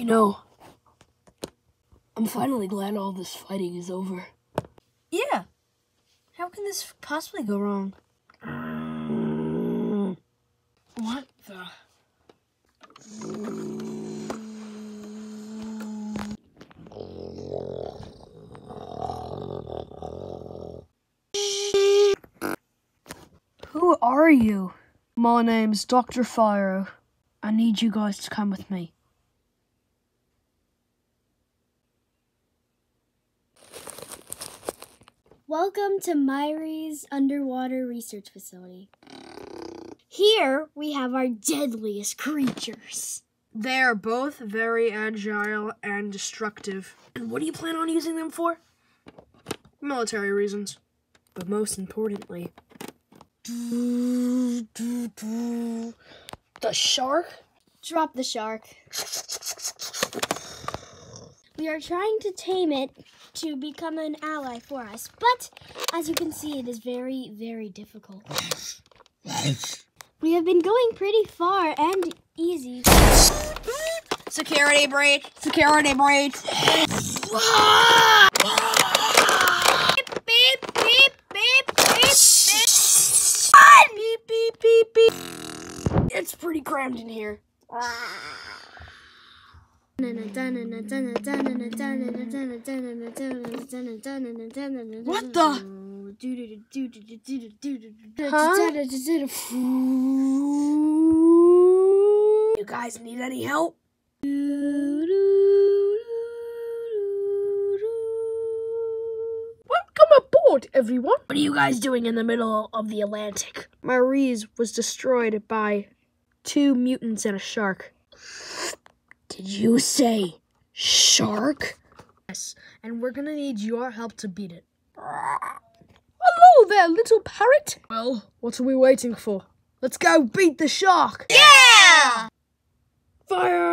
You know, I'm finally glad all this fighting is over. Yeah. How can this possibly go wrong? What the? Who are you? My name's Dr. Fire. I need you guys to come with me. Welcome to Myri's Underwater Research Facility. Here we have our deadliest creatures. They're both very agile and destructive. And what do you plan on using them for? Military reasons. But most importantly, The shark? Drop the shark. We are trying to tame it to become an ally for us, but as you can see, it is very, very difficult. We have been going pretty far and easy. security breach. Security breach. Beep, beep, beep, beep, beep. Beep beep beep beep. It's pretty crammed in here. What the? You guys need any help? Welcome aboard, everyone. What are you guys doing in the middle of the Atlantic? Marie's was destroyed by two mutants and a shark. Did you say shark? Yes, and we're gonna need your help to beat it. Hello there, little parrot. Well, what are we waiting for? Let's go beat the shark. Yeah! Fire!